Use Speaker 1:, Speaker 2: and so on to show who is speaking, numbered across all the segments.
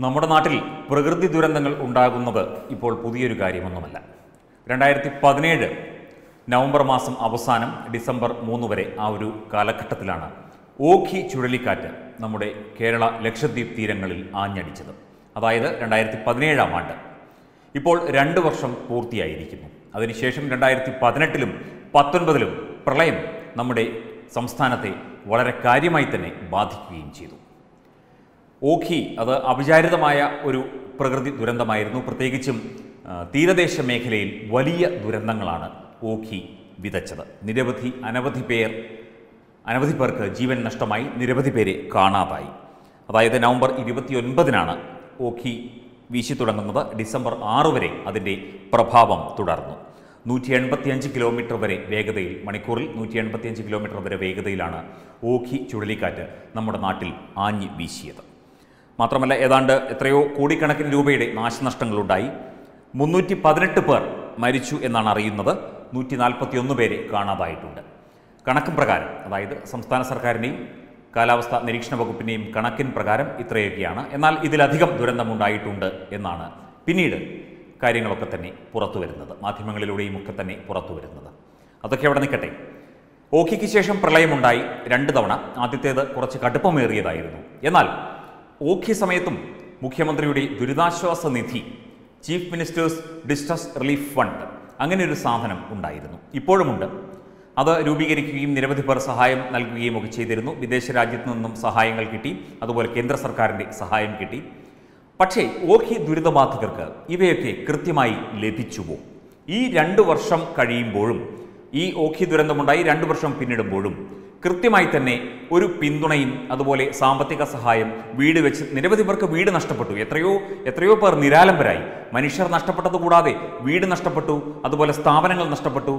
Speaker 1: നമ്മുടെ നാട്ടിൽ പ്രകൃതി ദുരന്തങ്ങൾ ഉണ്ടാകുന്നത് ഇപ്പോൾ പുതിയൊരു കാര്യമൊന്നുമല്ല. രണ്ടായിരത്തി പതിനേഴ് നവംബർ മാസം അവസാനം ഡിസംബർ മൂന്ന് വരെ ആ ഒരു കാലഘട്ടത്തിലാണ് ഓഖി ചുഴലിക്കാറ്റ് നമ്മുടെ കേരള ലക്ഷദ്വീപ് തീരങ്ങളിൽ ആഞ്ഞടിച്ചത്. അതായത് രണ്ടായിരത്തി പതിനേഴാം ആണ്ട്. ഇപ്പോൾ രണ്ട് വർഷം പൂർത്തിയായിരിക്കുന്നു. അതിനുശേഷം രണ്ടായിരത്തി പതിനെട്ടിലും പത്തൊൻപതിലും പ്രളയം നമ്മുടെ സംസ്ഥാനത്തെ വളരെ കാര്യമായി തന്നെ ബാധിക്കുകയും ചെയ്തു. ഓഖി അത് അവിചാരിതമായ ഒരു പ്രകൃതി ദുരന്തമായിരുന്നു. പ്രത്യേകിച്ചും തീരദേശ മേഖലയിൽ വലിയ ദുരന്തങ്ങളാണ് ഓഖി വിതച്ചത്. നിരവധി അനവധി പേർ അനവധി പേർക്ക് ജീവൻ നഷ്ടമായി നിരവധി പേരെ കാണാതായി. അതായത് നവംബർ ഇരുപത്തിയൊൻപതിനാണ് ഓഖി വീശി തുടങ്ങുന്നത്. ഡിസംബർ ആറ് വരെ അതിന്റെ പ്രഭാവം തുടർന്നു. നൂറ്റി എൺപത്തിയഞ്ച് കിലോമീറ്റർ വരെ വേഗതയിൽ മണിക്കൂറിൽ നൂറ്റി എൺപത്തിയഞ്ച് കിലോമീറ്റർ വരെ വേഗതയിലാണ് ഓഖി ചുഴലിക്കാറ്റ് നമ്മുടെ നാട്ടിൽ ആഞ്ഞ് വീശിയത്. മാത്രമല്ല ഏതാണ്ട് എത്രയോ കോടിക്കണക്കിന് രൂപയുടെ നാശനഷ്ടങ്ങളുണ്ടായി. മുന്നൂറ്റി പതിനെട്ട് പേർ മരിച്ചു എന്നാണ് അറിയുന്നത്. നൂറ്റി നാൽപ്പത്തിയൊന്ന് പേരെ കാണാതായിട്ടുണ്ട്. കണക്കും പ്രകാരം അതായത് സംസ്ഥാന സർക്കാരിനെയും കാലാവസ്ഥാ നിരീക്ഷണ വകുപ്പിന്റെയും കണക്കിൻ പ്രകാരം ഇത്രയൊക്കെയാണ്. എന്നാൽ ഇതിലധികം ദുരന്തമുണ്ടായിട്ടുണ്ട് എന്നാണ് പിന്നീട് കാര്യങ്ങളൊക്കെ തന്നെ പുറത്തു വരുന്നത്. മാധ്യമങ്ങളിലൂടെയും ഒക്കെ തന്നെ പുറത്തു വരുന്നത്. അതൊക്കെ അവിടെ നിൽക്കട്ടെ. ഓക്കിക്ക് ശേഷം പ്രളയമുണ്ടായി രണ്ട് തവണ. ആദ്യത്തേത് കുറച്ച് കടുപ്പമേറിയതായിരുന്നു. എന്നാൽ ഓഖി സമയത്തും മുഖ്യമന്ത്രിയുടെ ദുരിതാശ്വാസ നിധി chief minister's distress relief fund അങ്ങനെ ഒരു സാധനം ഉണ്ടായിരുന്നു. ഇപ്പോഴുമുണ്ട്. അത് രൂപീകരിക്കുകയും നിരവധി പേർ സഹായം നൽകുകയും ഒക്കെ ചെയ്തിരുന്നു. വിദേശ രാജ്യത്തു നിന്നും സഹായങ്ങൾ കിട്ടി. അതുപോലെ കേന്ദ്ര സർക്കാരിന്റെ സഹായം കിട്ടി. പക്ഷേ ഓഖി ദുരിതബാധിതർക്ക് ഇവയൊക്കെ കൃത്യമായി ലഭിച്ചുവോ? ഈ രണ്ട് വർഷം കഴിയുമ്പോഴും ഈ ഓഖി ദുരന്തമുണ്ടായി രണ്ട് വർഷം പിന്നിടുമ്പോഴും കൃത്യമായി തന്നെ ഒരു പിന്തുണയും അതുപോലെ സാമ്പത്തിക സഹായം വീട് വെച്ച് നിരവധി പേർക്ക് വീട് നഷ്ടപ്പെട്ടു. എത്രയോ എത്രയോ പേർ നിരാലംബരായി. മനുഷ്യർ നഷ്ടപ്പെട്ടത് കൂടാതെ വീട് നഷ്ടപ്പെട്ടു അതുപോലെ സ്ഥാപനങ്ങൾ നഷ്ടപ്പെട്ടു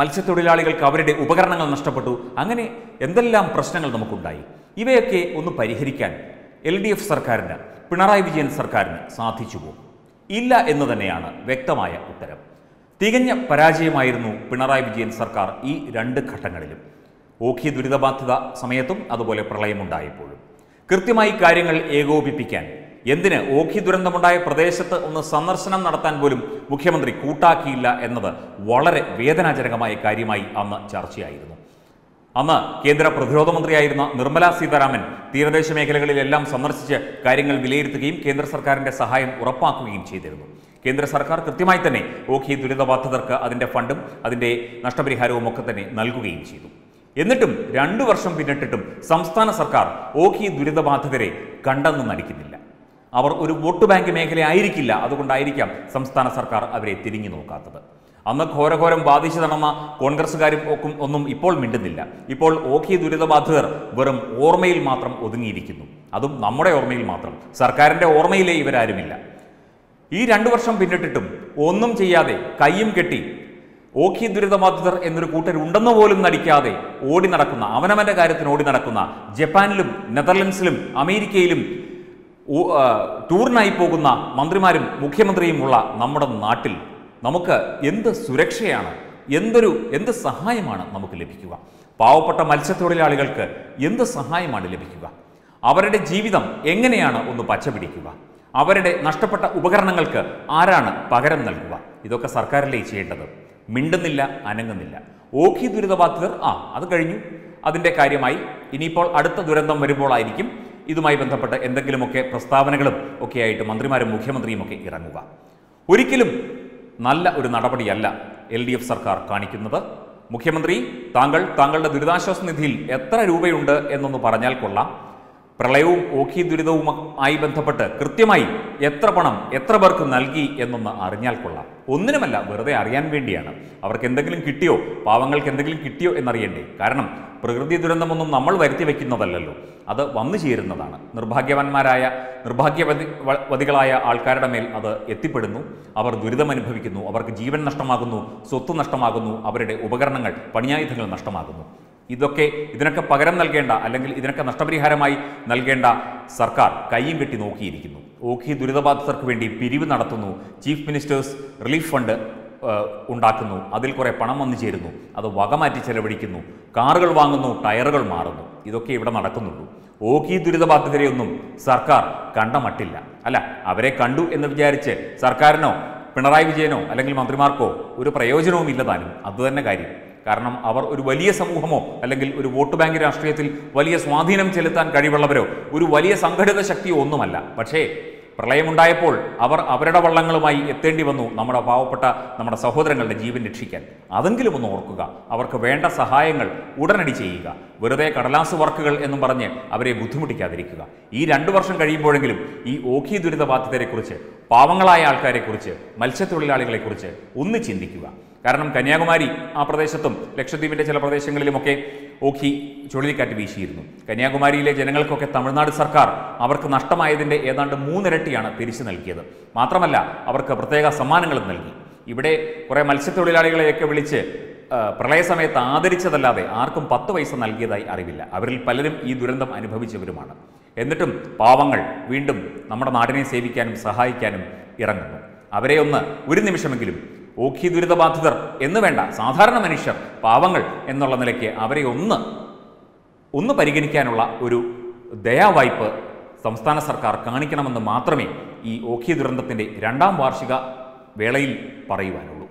Speaker 1: മത്സ്യത്തൊഴിലാളികൾക്ക് അവരുടെ ഉപകരണങ്ങൾ നഷ്ടപ്പെട്ടു. അങ്ങനെ എന്തെല്ലാം പ്രശ്നങ്ങൾ നമുക്കുണ്ടായി? ഇവയൊക്കെ ഒന്ന് പരിഹരിക്കാൻ എൽ ഡി എഫ് സർക്കാരിന് പിണറായി വിജയൻ സർക്കാരിന് സാധിച്ചു പോകും. ഇല്ല എന്ന് തന്നെയാണ് വ്യക്തമായ ഉത്തരം. തികഞ്ഞ പരാജയമായിരുന്നു പിണറായി വിജയൻ സർക്കാർ ഈ രണ്ട് ഘട്ടങ്ങളിലും. ഓഖി ദുരിതബാധിത സമയത്തും അതുപോലെ പ്രളയമുണ്ടായപ്പോഴും. കൃത്യമായി കാര്യങ്ങൾ ഏകോപിപ്പിക്കാൻ എന്തിന് ഓഖി ദുരന്തമുണ്ടായ പ്രദേശത്ത് ഒന്ന് സന്ദർശനം നടത്താൻ പോലും മുഖ്യമന്ത്രി കൂട്ടാക്കിയില്ല എന്നത് വളരെ വേദനാജനകമായ കാര്യമായി അന്ന് ചർച്ചയായിരുന്നു. അന്ന് കേന്ദ്ര പ്രതിരോധ മന്ത്രിയായിരുന്ന നിർമ്മല സീതാരാമൻ തീരദേശ മേഖലകളിലെല്ലാം സന്ദർശിച്ച് കാര്യങ്ങൾ വിലയിരുത്തുകയും കേന്ദ്ര സർക്കാരിന്റെ സഹായം ഉറപ്പാക്കുകയും ചെയ്തിരുന്നു. കേന്ദ്ര സർക്കാർ കൃത്യമായി തന്നെ ഓഖി ദുരിതബാധിതർക്ക് അതിന്റെ ഫണ്ടും അതിന്റെ നഷ്ടപരിഹാരവും ഒക്കെ തന്നെ നൽകുകയും ചെയ്തു. എന്നിട്ടും രണ്ടു വർഷം പിന്നിട്ടിട്ടും സംസ്ഥാന സർക്കാർ ഓഖി ദുരിതബാധിതരെ കണ്ടെന്ന് നടിക്കുന്നില്ല. അവർ ഒരു വോട്ട് ബാങ്ക് മേഖലയായിരിക്കില്ല അതുകൊണ്ടായിരിക്കാം സംസ്ഥാന സർക്കാർ അവരെ തിരിഞ്ഞു നോക്കാത്തത്. അന്ന് ഘോരഘോരം ബാധിച്ചു നടന്ന കോൺഗ്രസ്സുകാരും ഒക്കെ ഒന്നും ഇപ്പോൾ മിണ്ടുന്നില്ല. ഇപ്പോൾ ഓഖി ദുരിതബാധിതർ വെറും ഓർമ്മയിൽ മാത്രം ഒതുങ്ങിയിരിക്കുന്നു. അതും നമ്മുടെ ഓർമ്മയിൽ മാത്രം. സർക്കാരിന്റെ ഓർമ്മയിലേ ഇവരാരുമില്ല. ഈ രണ്ടു വർഷം പിന്നിട്ടിട്ടും ഒന്നും ചെയ്യാതെ കയ്യും കെട്ടി ഓഖി ദുരിതബാധിതർ എന്നൊരു കൂട്ടരുണ്ടെന്ന് പോലും നടിക്കാതെ ഓടി നടക്കുന്ന അവനവന്റെ കാര്യത്തിന് ഓടി നടക്കുന്ന ജപ്പാനിലും നെതർലൻഡ്സിലും അമേരിക്കയിലും ടൂറിനായി പോകുന്ന മന്ത്രിമാരും മുഖ്യമന്ത്രിയുമുള്ള നമ്മുടെ നാട്ടിൽ നമുക്ക് എന്ത് സുരക്ഷയാണ് എന്തൊരു എന്ത് സഹായമാണ് നമുക്ക് ലഭിക്കുക? പാവപ്പെട്ട മത്സ്യത്തൊഴിലാളികൾക്ക് എന്ത് സഹായമാണ് ലഭിക്കുക? അവരുടെ ജീവിതം എങ്ങനെയാണ് ഒന്ന് പച്ചപിടിക്കുക? അവരുടെ നഷ്ടപ്പെട്ട ഉപകരണങ്ങൾക്ക് ആരാണ് പകരം നൽകുക? ഇതൊക്കെ സർക്കാരല്ലേ ചെയ്യേണ്ടത്. മിണ്ടുന്നില്ല അനങ്ങുന്നില്ല. ഓഖി ദുരിതബാധിതർ ആ അത് കഴിഞ്ഞു. അതിന്റെ കാര്യമായി ഇനിയിപ്പോൾ അടുത്ത ദുരന്തം വരുമ്പോഴായിരിക്കും ഇതുമായി ബന്ധപ്പെട്ട് എന്തെങ്കിലുമൊക്കെ പ്രസ്താവനകളും ഒക്കെയായിട്ട് മന്ത്രിമാരും മുഖ്യമന്ത്രിയും ഒക്കെ ഇറങ്ങുക. ഒരിക്കലും നല്ല ഒരു നടപടിയല്ല എൽ ഡി എഫ് സർക്കാർ കാണിക്കുന്നത്. മുഖ്യമന്ത്രി താങ്കൾ താങ്കളുടെ ദുരിതാശ്വാസ നിധിയിൽ എത്ര രൂപയുണ്ട് എന്നൊന്ന് പറഞ്ഞാൽ കൊള്ളാം. പ്രളയവും ഓഖി ദുരിതവുമായി ബന്ധപ്പെട്ട് കൃത്യമായി എത്ര പണം എത്ര പേർക്ക് നൽകി എന്നൊന്ന് അറിഞ്ഞാൽ കൊള്ളാം. ഒന്നിനുമല്ല വെറുതെ അറിയാൻ വേണ്ടിയാണ്. അവർക്ക് എന്തെങ്കിലും കിട്ടിയോ പാവങ്ങൾക്ക് എന്തെങ്കിലും കിട്ടിയോ എന്നറിയണ്ടേ. കാരണം പ്രകൃതി ദുരന്തമൊന്നും നമ്മൾ വരുത്തി വയ്ക്കുന്നതല്ലല്ലോ. അത് വന്നു ചേരുന്നതാണ്. നിർഭാഗ്യവാന്മാരായ നിർഭാഗ്യവതി വതികളായ ആൾക്കാരുടെ മേൽ അത് എത്തിപ്പെടുന്നു. അവർ ദുരിതമനുഭവിക്കുന്നു അവർക്ക് ജീവൻ നഷ്ടമാകുന്നു സ്വത്ത് നഷ്ടമാകുന്നു. അവരുടെ ഉപകരണങ്ങൾ പണിയായുധങ്ങൾ നഷ്ടമാകുന്നു. ഇതൊക്കെ ഇതിനൊക്കെ പകരം നൽകേണ്ട അല്ലെങ്കിൽ ഇതിനൊക്കെ നഷ്ടപരിഹാരമായി നൽകേണ്ട സർക്കാർ കൈയും കെട്ടി നോക്കിയിരിക്കുന്നു. ഓഖി ദുരിതബാധിതർക്ക് വേണ്ടി പിരിവ് നടത്തുന്നു. ചീഫ് മിനിസ്റ്റേഴ്സ് റിലീഫ് ഫണ്ട് ഉണ്ടാക്കുന്നു. അതിൽ കുറേ പണം വന്നു ചേരുന്നു. അത് വകമാറ്റി ചെലവഴിക്കുന്നു. കാറുകൾ വാങ്ങുന്നു ടയറുകൾ മാറുന്നു. ഇതൊക്കെ ഇവിടെ നടക്കുന്നുള്ളൂ. ഓഖി ദുരിതബാധിതരെയൊന്നും സർക്കാർ കണ്ട മട്ടില്ല അല്ല അവരെ കണ്ടു എന്ന് വിചാരിച്ച് സർക്കാരിനോ പിണറായി വിജയനോ അല്ലെങ്കിൽ മന്ത്രിമാർക്കോ ഒരു പ്രയോജനവും ഇല്ലതാനും അതുതന്നെ കാര്യം. കാരണം അവർ ഒരു വലിയ സമൂഹമോ അല്ലെങ്കിൽ ഒരു വോട്ട് ബാങ്ക് രാഷ്ട്രീയത്തിൽ വലിയ സ്വാധീനം ചെലുത്താൻ കഴിവുള്ളവരോ ഒരു വലിയ സംഘടിത ശക്തിയോ ഒന്നുമല്ല. പക്ഷേ പ്രളയമുണ്ടായപ്പോൾ അവർ അവരുടെ വള്ളങ്ങളുമായി എത്തേണ്ടി വന്നു നമ്മുടെ പാവപ്പെട്ട നമ്മുടെ സഹോദരങ്ങളുടെ ജീവൻ രക്ഷിക്കാൻ. അതെങ്കിലും ഒന്ന് ഓർക്കുക. അവർക്ക് വേണ്ട സഹായങ്ങൾ ഉടനടി ചെയ്യുക. വെറുതെ കടലാസ് വർക്കുകൾ എന്നും പറഞ്ഞ് അവരെ ബുദ്ധിമുട്ടിക്കാതിരിക്കുക. ഈ രണ്ടു വർഷം കഴിയുമ്പോഴെങ്കിലും ഈ ഓഖി ദുരിതബാധിതരെക്കുറിച്ച് പാവങ്ങളായ ആൾക്കാരെക്കുറിച്ച് മത്സ്യത്തൊഴിലാളികളെക്കുറിച്ച് ഒന്ന് ചിന്തിക്കുക. കാരണം കന്യാകുമാരി ആ പ്രദേശത്തും ലക്ഷദ്വീപിന്റെ ചില പ്രദേശങ്ങളിലുമൊക്കെ ഓഖി ചുഴലിക്കാറ്റ് വീശിയിരുന്നു. കന്യാകുമാരിയിലെ ജനങ്ങൾക്കൊക്കെ തമിഴ്നാട് സർക്കാർ അവർക്ക് നഷ്ടമായതിന്റെ ഏതാണ്ട് മൂന്നിരട്ടിയാണ് തിരിച്ചു നൽകിയത്. മാത്രമല്ല അവർക്ക് പ്രത്യേക സമ്മാനങ്ങളും നൽകി. ഇവിടെ കുറേ മത്സ്യത്തൊഴിലാളികളെയൊക്കെ വിളിച്ച് പ്രളയ പ്രളയസമയത്ത് ആദരിച്ചതല്ലാതെ ആർക്കും പത്ത് പൈസ നൽകിയതായി അറിവില്ല. അവരിൽ പലരും ഈ ദുരന്തം അനുഭവിച്ചവരുമാണ്. എന്നിട്ടും പാവങ്ങൾ വീണ്ടും നമ്മുടെ നാടിനെ സേവിക്കാനും സഹായിക്കാനും ഇറങ്ങുന്നു. അവരെ ഒന്ന് ഒരു നിമിഷമെങ്കിലും ഓഖി ദുരിതബാധിതർ എന്ന് വേണ്ട സാധാരണ മനുഷ്യർ പാവങ്ങൾ എന്നുള്ള നിലയ്ക്ക് അവരെ ഒന്ന് ഒന്ന് പരിഗണിക്കാനുള്ള ഒരു ദയാവായ്പ് സംസ്ഥാന സർക്കാർ കാണിക്കണമെന്ന് മാത്രമേ ഈ ഓഖി ദുരന്തത്തിന്റെ രണ്ടാം വാർഷിക വേളയിൽ പറയുവാനുള്ളൂ.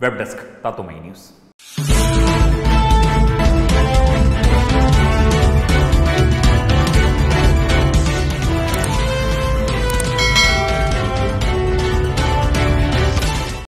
Speaker 1: വെബ് ഡെസ്ക് തത്തുമൈ ന്യൂസ്.